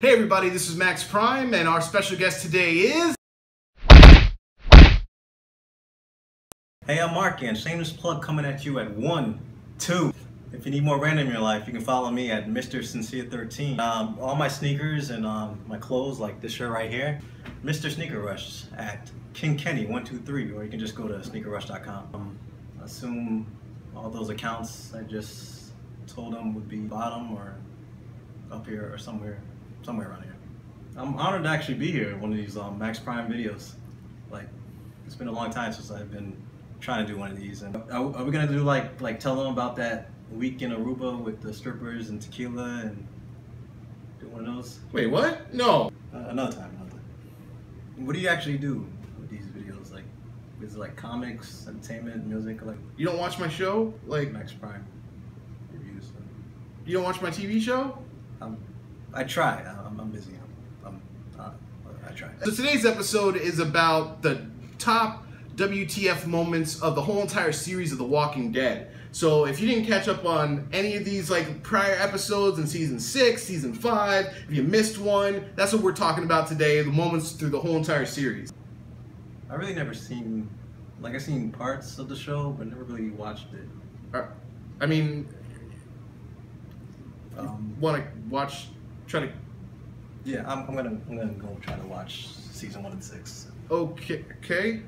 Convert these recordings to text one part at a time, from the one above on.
Hey everybody, this is Max Prime, and our special guest today is. Hey, I'm Mark, and shameless plug coming at you at one, two. If you need more random in your life, you can follow me at Mr. Sincere 13. Um, all my sneakers and um, my clothes, like this shirt right here, Mr. Sneaker Rush at King Kenny 123, or you can just go to sneakerrush.com. Um, assume all those accounts I just told them would be bottom or up here or somewhere, somewhere around here. I'm honored to actually be here in one of these um, Max Prime videos. Like, it's been a long time since I've been trying to do one of these. And are, are we gonna do like like tell them about that week in Aruba with the strippers and tequila and do one of those? Wait, what? No. Uh, another time, another time. What do you actually do with these videos? Like, is it like comics, entertainment, music, like You don't watch my show? Like, Max Prime reviews? you don't watch my TV show? Um, I try. I'm, I'm busy. I'm, I'm uh, I try. So today's episode is about the top WTF moments of the whole entire series of The Walking Dead. So if you didn't catch up on any of these like prior episodes in season six, season five, if you missed one, that's what we're talking about today. The moments through the whole entire series. I really never seen, like I seen parts of the show, but never really watched it. Uh, I mean, Um, want to watch? Try to. yeah, I'm, I'm gonna I'm gonna go try to watch season one and six. Okay. Okay.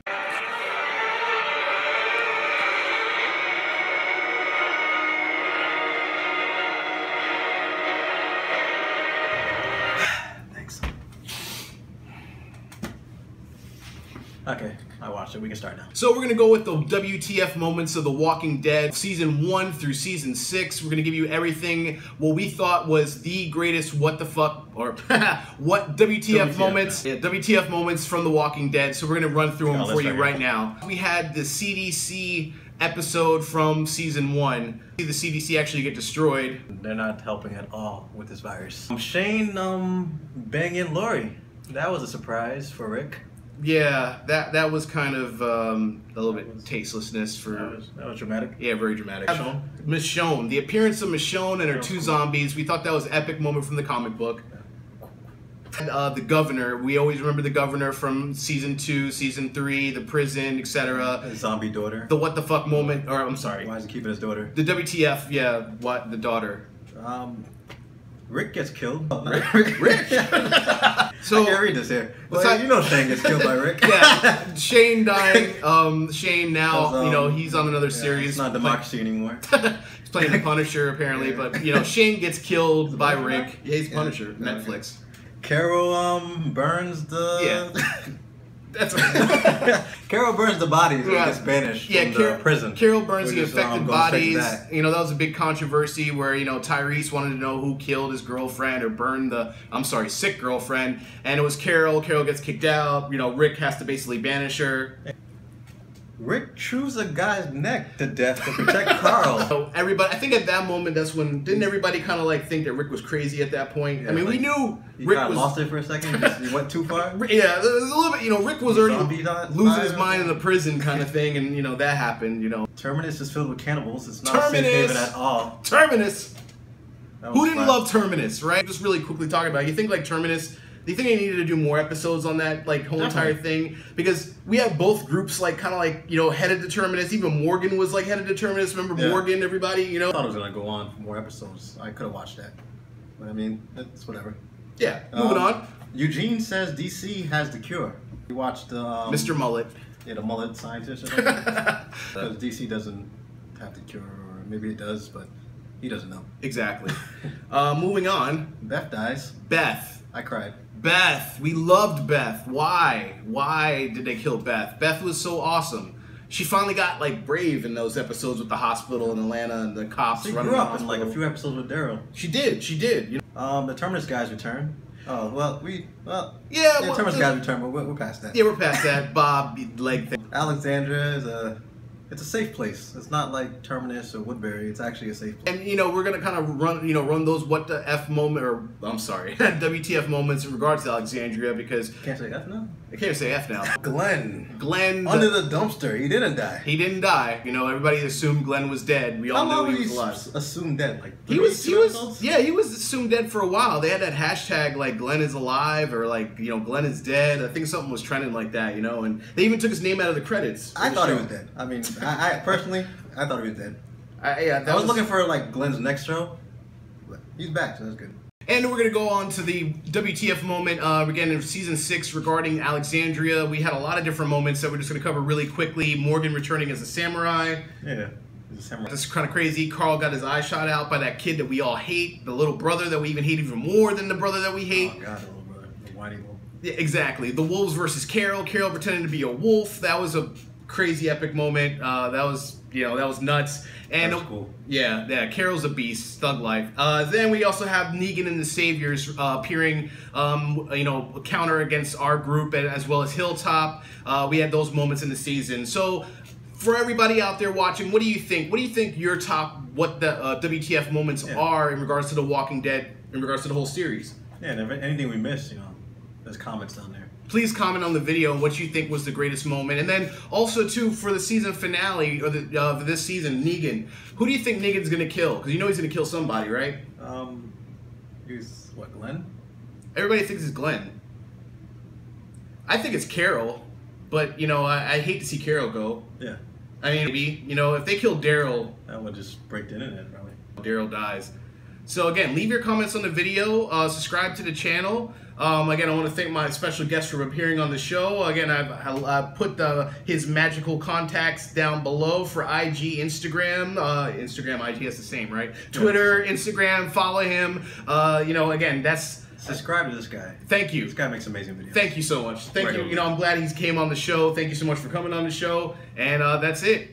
Okay, I watched it. We can start now. So we're gonna go with the WTF moments of The Walking Dead, season one through season six. We're gonna give you everything what we thought was the greatest what the fuck or what WTF, WTF, moments, yeah, WTF moments from The Walking Dead. So we're gonna run through them for you right now. We had the CDC episode from season one. See the CDC actually get destroyed. They're not helping at all with this virus. Um, Shane um banging Lori. That was a surprise for Rick. Yeah, that that was kind of um, a little bit tastelessness for That was, that was dramatic. Yeah, very dramatic. Michonne? Michonne. The appearance of Michonne and her two cool. zombies. We thought that was epic moment from the comic book. And, uh, the governor. We always remember the governor from season two, season three, the prison, etc. His zombie daughter. The what the fuck moment, or I'm sorry, Why is he keeping his daughter? the WTF? Yeah, what the daughter. Um, Rick gets killed. Rick? Rick? so I can't read this here. Well, not- you know Shane gets killed by Rick. Yeah, Shane dying. Um, Shane now, Because, you know, um, he's on another Yeah, series. It's not democracy anymore. he's playing the Punisher apparently, but you know, Shane gets killed by Rick. Yeah, he's Punisher. Yeah, Netflix. Carol um burns the That's Carol burns the bodies and Yeah. gets banished Yeah, from Car- the prison. Carol burns the just, affected um, going straight to bodies. You know, that was a big controversy where, you know, Tyrese wanted to know who killed his girlfriend or burned the, I'm sorry, sick girlfriend. And it was Carol. Carol gets kicked out. You know, Rick has to basically banish her. Rick chews a guy's neck to death to protect Carl. So everybody, I think at that moment, that's when, didn't everybody kind of like think that Rick was crazy at that point? I Yeah, mean, we knew Rick was. lost it for a second. He, he went too far. Yeah, there was a little bit, you know, Rick was already losing his mind in the prison kind of thing, and, you know, that happened, you know. Terminus is filled with cannibals. It's not a safe Terminus! haven at all. Terminus! Who didn't fun. love Terminus, right? Just really quickly talking about it. You think like Terminus, do you think they needed to do more episodes on that like whole entire thing? Because we have both groups like kind of like, you know, headed to Terminus. Even Morgan was like headed to Terminus. Remember Yeah. Morgan, everybody, you I know? thought it was gonna go on for more episodes. I could have watched that. But I mean, it's whatever. Yeah, moving Um, on. Eugene says DC has the cure. You watched the um, Mr. Mullet. Yeah, the mullet scientist or something. Because DC doesn't have the cure, or maybe it does, but he doesn't know. exactly. Uh, moving on. Beth dies. Beth. I cried. Beth. We loved Beth. Why? Why did they kill Beth? Beth was so awesome. She finally got like brave in those episodes with the hospital in Atlanta and the cops She running grew up in like a few episodes with Daryl. She did. She did. You know? Um, the Terminus guys return. Oh well, we well Yeah, yeah, well, Terminus the- guys return, but we're, we're past that. Yeah, we're past that Bob leg thing. Alexandria is a It's a safe place. It's not like Terminus or Woodbury. It's actually a safe place. And you know we're gonna kind of run, you know, run those what the f moment, or I'm sorry, WTF moments in regards to Alexandria because Can't say F now. I can't say f now. Glenn. Glenn, Under the dumpster. He didn't die. he didn't die. You know, everybody assumed Glenn was dead. We all How knew were he was alive. assumed dead? Like He was, he was, episodes? yeah, he was assumed dead for a while. They had that hashtag like Glenn is alive or like you know Glenn is dead. I think something was trending like that, you know. And they even took his name out of the credits. I the thought he was dead. I mean, I, I personally, I thought he was dead. I, yeah, that I was looking for like Glenn's next show. but He's back, so that's good. And we're gonna go on to the WTF moment uh, again in season six regarding Alexandria. We had a lot of different moments that we're just gonna cover really quickly. Morgan returning as a samurai. Yeah. He's a samurai. This is kind of crazy. Carl got his eye shot out by that kid that we all hate, the little brother that we even hate even more than the brother that we hate. Oh god, the little brother, the whiny wolf. Yeah, exactly. The wolves versus Carol. Carol pretending to be a wolf. That was a crazy epic moment. Uh, that was you know that was nuts. And was cool. yeah, yeah. Carol's a beast. Thug life. Uh, then we also have Negan and the Saviors uh, appearing. Um, you know, counter against our group and as well as Hilltop. Uh, we had those moments in the season. So. For everybody out there watching, what do you think? What do you think your top, what the uh, WTF moments Yeah. are in regards to The Walking Dead, in regards to the whole series? Yeah, and if anything we missed, you know, there's comments down there. please comment on the video what you think was the greatest moment and then also too for the season finale or the uh, this season negan who do you think negan's gonna kill because you know he's gonna kill somebody right Um, he's what, Glenn? everybody thinks it's glenn i think it's carol but you know i, I hate to see carol go Yeah, i mean maybe you know if they kill daryl that would just break the internet, probably. Daryl dies. So again, leave your comments on the video. Uh, subscribe to the channel. Um, again, I want to thank my special guest for appearing on the show. Again, I've, I've put the, his magical contacts down below for IG, Instagram. Uh, Instagram, IG, that's the same, right? Twitter, Instagram. Follow him. Uh, you know, again, that's Subscribe to this guy. thank you. This guy makes amazing videos. Thank you so much. Thank Right you. on. You know, I'm glad he came on the show. Thank you so much for coming on the show. And uh, that's it.